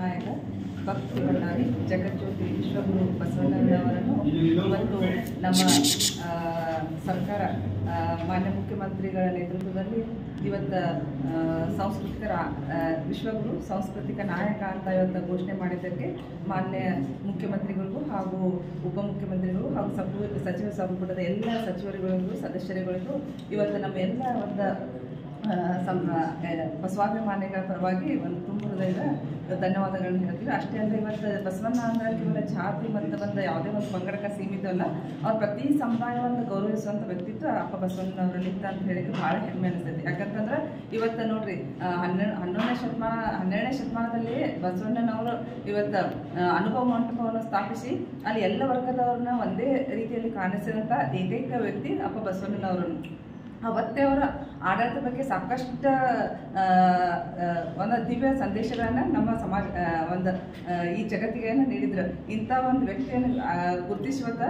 ನಾಯಕ ಭಕ್ತಿ ಬಳ್ಳಾರಿ ಜಗಜ್ಯೋತಿ ವಿಶ್ವಗುರು ಬಸವಣ್ಣನವರನ್ನು ಇವತ್ತು ನಮ್ಮ ಸರ್ಕಾರ ಮಾನ್ಯ ಮುಖ್ಯಮಂತ್ರಿಗಳ ನೇತೃತ್ವದಲ್ಲಿ ಇವತ್ತು ಸಾಂಸ್ಕೃತಿಕ ವಿಶ್ವಗುರು ಸಾಂಸ್ಕೃತಿಕ ನಾಯಕ ಅಂತ ಇವತ್ತು ಘೋಷಣೆ ಮಾಡಿದ್ದಕ್ಕೆ ಮಾನ್ಯ ಮುಖ್ಯಮಂತ್ರಿಗಳಿಗೂ ಹಾಗೂ ಉಪಮುಖ್ಯಮಂತ್ರಿಗಳು ಹಾಗೂ ಸಚಿವ ಸಚಿವ ಸಂಪುಟದ ಎಲ್ಲ ಸಚಿವರುಗಳಿಗೂ ಸದಸ್ಯರುಗಳಿಗೂ ಇವತ್ತು ನಮ್ಮ ಎಲ್ಲ ಒಂದು ಆ, ಸಂ- ಆ, ಬಸವಾಭಿಮಾನಿಗಳ ಪರವಾಗಿ ಒಂದು ತುಂಬ ಹೃದಯದ ಧನ್ಯವಾದಗಳನ್ನ ಹೇಳ್ತೀವಿ. ಅಷ್ಟೇ ಅಲ್ಲದೆ ಇವತ್ತು ಬಸವಣ್ಣ ಅಂದರೆ ಕೇವಲ ಜಾತಿ ಮತ್ತು ಒಂದು ಯಾವುದೇ ಒಂದು ಪಂಗಡಕ್ಕೆ ಸೀಮಿತ ಅಲ್ಲ ಅವ್ರ ಪ್ರತಿ ಸಮುದಾಯವನ್ನು ಗೌರವಿಸುವಂಥ ವ್ಯಕ್ತಿತ್ವ ಅಪ್ಪ ಬಸವಣ್ಣನವರಲ್ಲಿ ಇತ್ತು ಅಂತ ಹೇಳಿದ್ರೆ ಭಾಳ ಹೆಮ್ಮೆ ಅನಿಸ್ತೈತಿ. ಯಾಕಂತಂದ್ರೆ ಇವತ್ತು ನೋಡ್ರಿ ಹನ್ನೆರಡು ಹನ್ನೊಂದನೇ ಶತಮಾನ ಹನ್ನೆರಡನೇ ಶತಮಾನದಲ್ಲಿ ಬಸವಣ್ಣನವರು ಇವತ್ತು ಅನುಭವ ಮಂಟಪವನ್ನು ಸ್ಥಾಪಿಸಿ ಅಲ್ಲಿ ಎಲ್ಲ ವರ್ಗದವ್ರನ್ನ ಒಂದೇ ರೀತಿಯಲ್ಲಿ ಕಾಣಿಸಿದಂಥ ಏಕೈಕ ವ್ಯಕ್ತಿ ಅಪ್ಪ ಬಸವಣ್ಣನವರನ್ನು. ಅವತ್ತೇ ಅವರ ಆಡಳಿತ ಬಗ್ಗೆ ಸಾಕಷ್ಟು ಒಂದು ದಿವ್ಯ ಸಂದೇಶಗಳನ್ನು ನಮ್ಮ ಸಮಾಜ ಒಂದು ಈ ಜಗತ್ತಿಗೆ ನೀಡಿದ್ರು. ಇಂಥ ಒಂದು ವ್ಯಕ್ತಿಯನ್ನು ಗುರುತಿಸುವಂಥ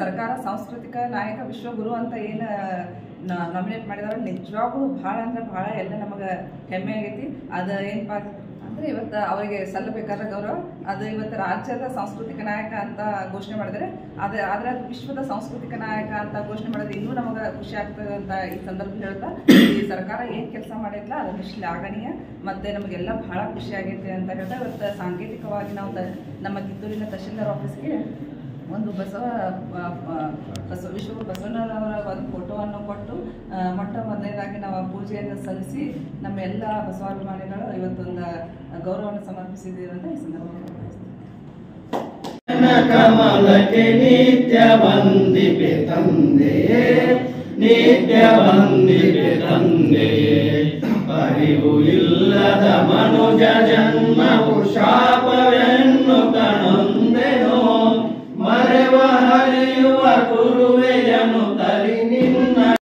ಸರ್ಕಾರ, ಸಾಂಸ್ಕೃತಿಕ ನಾಯಕ, ವಿಶ್ವಗುರು ಅಂತ ಏನು ನಾಮಿನೇಟ್ ಮಾಡಿದಾರೆ ನಿಜವಾಗ್ಲೂ ಭಾಳ ಅಂದ್ರೆ ಭಾಳ ಎಲ್ಲ ನಮಗೆ ಹೆಮ್ಮೆ ಆಗೈತಿ. ಅದು ಏನಪ್ಪ ಅಂದ್ರೆ ಇವತ್ತು ಅವರಿಗೆ ಸಲ್ಲಬೇಕಾದ ಗೌರವ, ಅದು ಇವತ್ತು ರಾಜ್ಯದ ಸಾಂಸ್ಕೃತಿಕ ನಾಯಕ ಅಂತ ಘೋಷಣೆ ಮಾಡಿದರೆ, ಅದು, ಆದರೆ ವಿಶ್ವದ ಸಾಂಸ್ಕೃತಿಕ ನಾಯಕ ಅಂತ ಘೋಷಣೆ ಮಾಡೋದು ಇನ್ನೂ ನಮಗೆ ಖುಷಿ ಆಗ್ತದೆ ಅಂತ ಈ ಸಂದರ್ಭ ಹೇಳ್ತಾ, ಈ ಸರ್ಕಾರ ಏನು ಕೆಲಸ ಮಾಡಿಲ್ಲ ಅದು ಶ್ಲಾಘನೀಯ ಮತ್ತೆ ನಮಗೆಲ್ಲ ಭಾಳ ಖುಷಿ ಆಗೈತೆ ಅಂತ ಹೇಳ್ತಾ, ಇವತ್ತು ಸಾಂಕೇತಿಕವಾಗಿ ನಾವು ನಮ್ಮ ಕಿತ್ತೂರಿನ ತಹಶೀಲ್ದಾರ್ ಆಫೀಸ್ಗೆ ಒಂದು ಬಸವ ಬಸವ, ವಿಶ್ವ ಫೋಟೋವನ್ನು ಕೊಟ್ಟು ಮೊಟ್ಟ ಮೊದಲನೇದಾಗಿ ನಾವು ಆ ಪೂಜೆಯನ್ನು ಸಲ್ಲಿಸಿ ನಮ್ಮ ಎಲ್ಲ ಬಸವಾಭಿಮಾನಿಗಳು ಇವತ್ತೊಂದು ಗೌರವವನ್ನು ಸಮರ್ಪಿಸಿದ್ದೀರಂತ ಈ ಸಂದರ್ಭದಲ್ಲಿ. ಕಮಲಕ್ಕೆ ನಿತ್ಯ ವಂದಿಪೆ ತಂದೆಯೇ, ನಿತ್ಯ ವಂದಿಪೆ ತಂದೆಯೇ ಅರಿವು ಇಲ್ಲದ ಮನುಜ ಜನ್ಮವು ಶಾಪವೆನ್ನು ಕಣೊಂದೆನೋ ಮರೆವ ಹರಿಯುವ ಗುರುವೇ